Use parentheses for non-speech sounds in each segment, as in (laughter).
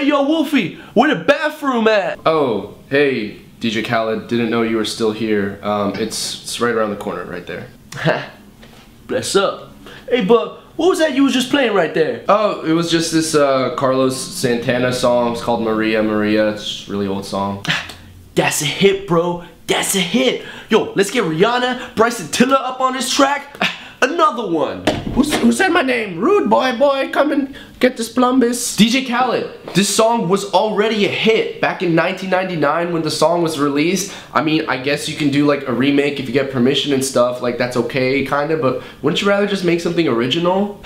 Hey, yo, Wolfy, where the bathroom at? Oh, hey, DJ Khaled. Didn't know you were still here. Um, it's, it's right around the corner, right there. (laughs) Bless up. Hey, but what was that you was just playing right there? Oh, it was just this uh, Carlos Santana song. It's called Maria Maria. It's really old song. (laughs) That's a hit, bro. That's a hit. Yo, let's get Rihanna, Bryson Tiller up on this track. (laughs) Another one. Who's, who said my name? Rude boy, boy, come and get this plumbus. DJ Khaled. This song was already a hit back in 1999 when the song was released. I mean, I guess you can do like a remake if you get permission and stuff. Like that's okay, kind of. But wouldn't you rather just make something original?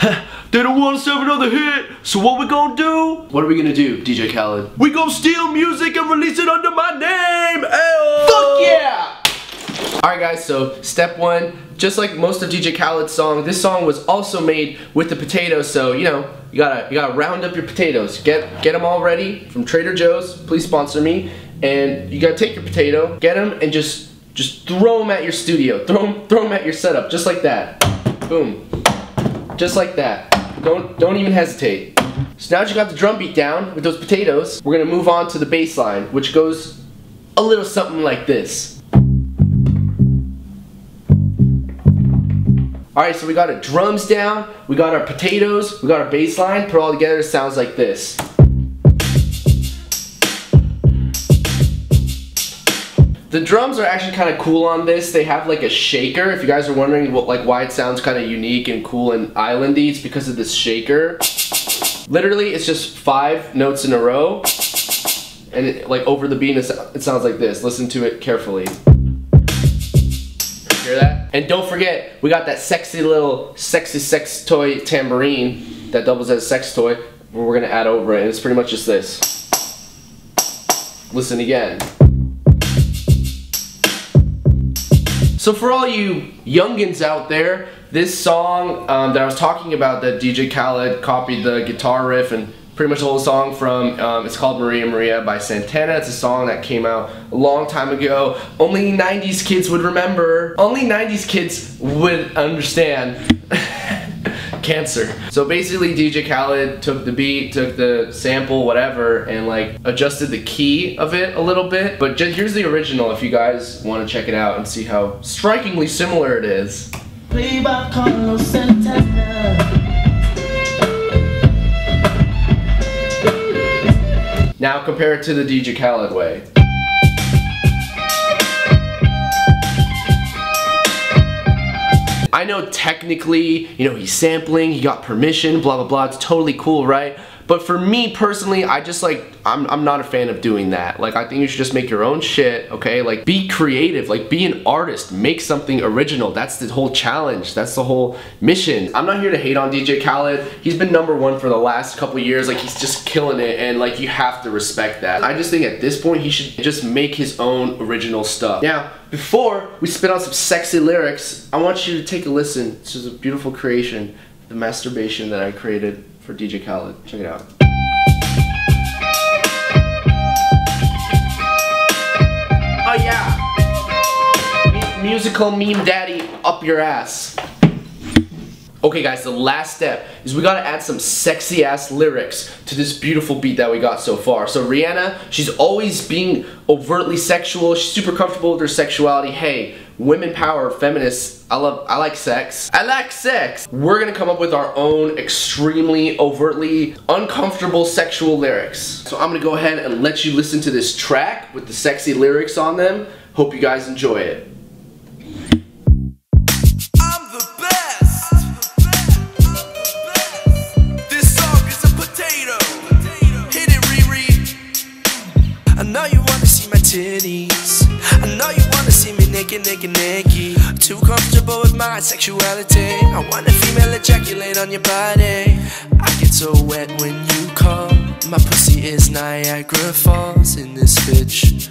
they don't want us to have another hit. So what we gonna do? What are we gonna do, DJ Khaled? We gonna steal music and release it under my name. Ayo. Fuck yeah! Alright guys, so step one, just like most of DJ Khaled's song, this song was also made with the potatoes, so you know, you gotta you gotta round up your potatoes. Get get them all ready from Trader Joe's, please sponsor me. And you gotta take your potato, get them, and just just throw them at your studio. Throw them, throw them at your setup, just like that. Boom. Just like that. Don't don't even hesitate. So now that you got the drum beat down with those potatoes, we're gonna move on to the bass line, which goes a little something like this. Alright, so we got our drums down, we got our potatoes, we got our bass line, put it all together, it sounds like this. The drums are actually kind of cool on this. They have like a shaker. If you guys are wondering what, like why it sounds kind of unique and cool and islandy, it's because of this shaker. Literally, it's just five notes in a row. And it, like over the beat, it sounds like this. Listen to it carefully. Hear that? And don't forget, we got that sexy little sexy sex toy tambourine that doubles as a sex toy. We're gonna add over it, and it's pretty much just this. Listen again. So for all you youngins out there, this song um, that I was talking about that DJ Khaled copied the guitar riff and pretty much the whole song from, um, it's called Maria Maria by Santana. It's a song that came out a long time ago. Only 90s kids would remember. Only 90s kids would understand. (laughs) Cancer. So basically DJ Khaled took the beat, took the sample, whatever, and like adjusted the key of it a little bit. But just, here's the original if you guys want to check it out and see how strikingly similar it is. Now compare it to the DJ Khaled way. I know technically, you know, he's sampling, he got permission, blah, blah, blah. It's totally cool, right? But for me personally, I just like, I'm, I'm not a fan of doing that. Like, I think you should just make your own shit, okay? Like, be creative, like, be an artist, make something original. That's the whole challenge, that's the whole mission. I'm not here to hate on DJ Khaled. He's been number one for the last couple years, like, he's just killing it, and like, you have to respect that. I just think at this point, he should just make his own original stuff. Now, before we spit out some sexy lyrics, I want you to take a listen. This is a beautiful creation, the masturbation that I created for DJ Khaled. Check it out. Oh yeah! M musical meme daddy up your ass. Okay guys, the last step is we gotta add some sexy ass lyrics to this beautiful beat that we got so far. So Rihanna, she's always being overtly sexual, she's super comfortable with her sexuality. Hey, women power, feminists, I love, I like sex. I like sex. We're gonna come up with our own extremely overtly uncomfortable sexual lyrics. So I'm gonna go ahead and let you listen to this track with the sexy lyrics on them. Hope you guys enjoy it. titties. I know you wanna see me naked, naked, naked. Too comfortable with my sexuality. I want a female ejaculate on your body. I get so wet when you come. My pussy is Niagara Falls in this bitch.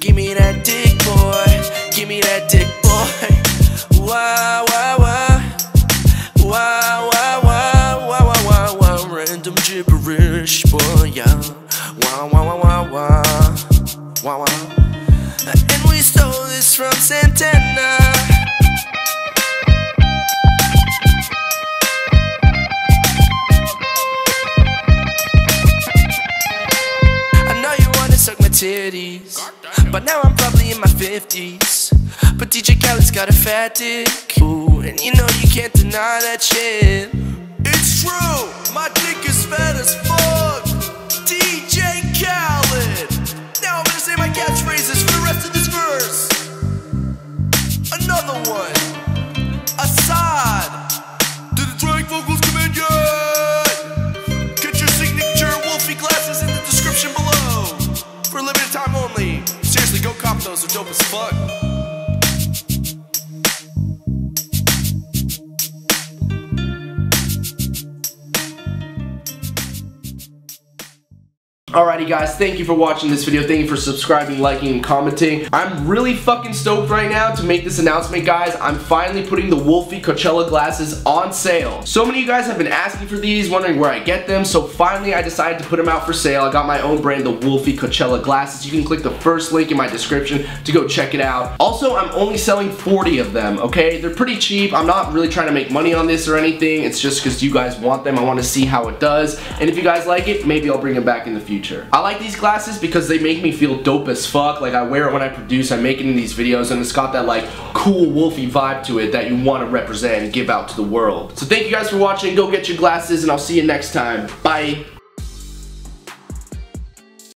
Give me that dick, boy. Give me that dick, boy. Wow, wow, wow. Wow, wow, wow, wow, wow, wow, wow. Random gibberish, 50s. But DJ Khaled's got a fat dick. Ooh, and you know you can't deny that shit. It's true, my dick is fat as fuck. Alrighty guys, thank you for watching this video. Thank you for subscribing, liking, and commenting. I'm really fucking stoked right now to make this announcement, guys. I'm finally putting the Wolfy Coachella glasses on sale. So many of you guys have been asking for these, wondering where I get them, so finally I decided to put them out for sale. I got my own brand, the Wolfy Coachella glasses. You can click the first link in my description to go check it out. Also, I'm only selling 40 of them, okay? They're pretty cheap. I'm not really trying to make money on this or anything. It's just because you guys want them. I want to see how it does. And if you guys like it, maybe I'll bring them back in the future future. I like these glasses because they make me feel dope as fuck. Like I wear it when I produce, I make it in these videos and it's got that like cool wolfy vibe to it that you want to represent and give out to the world. So thank you guys for watching. Go get your glasses and I'll see you next time. Bye.